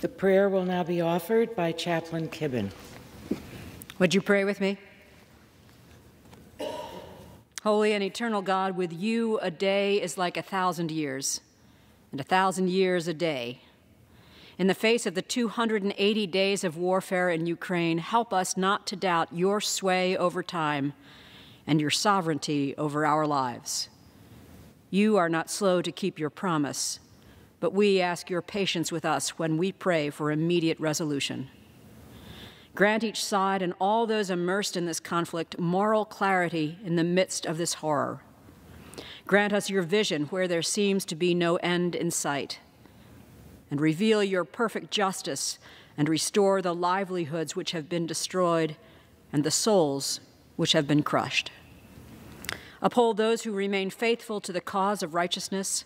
The prayer will now be offered by Chaplain Kibben. Would you pray with me? Holy and eternal God, with you a day is like a thousand years, and a thousand years a day. In the face of the 280 days of warfare in Ukraine, help us not to doubt your sway over time and your sovereignty over our lives. You are not slow to keep your promise, but we ask your patience with us when we pray for immediate resolution. Grant each side and all those immersed in this conflict moral clarity in the midst of this horror. Grant us your vision where there seems to be no end in sight. And reveal your perfect justice and restore the livelihoods which have been destroyed and the souls which have been crushed. Uphold those who remain faithful to the cause of righteousness.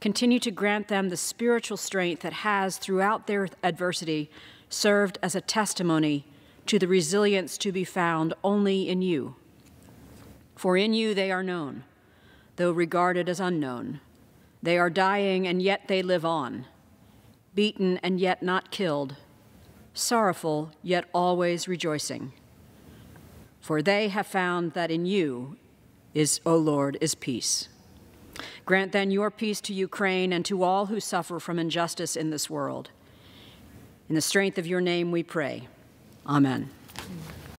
Continue to grant them the spiritual strength that has, throughout their adversity, served as a testimony to the resilience to be found only in you. For in you they are known, though regarded as unknown. They are dying, and yet they live on, beaten and yet not killed, sorrowful, yet always rejoicing. For they have found that in you is, O Lord, is peace. Grant then your peace to Ukraine and to all who suffer from injustice in this world. In the strength of your name we pray. Amen.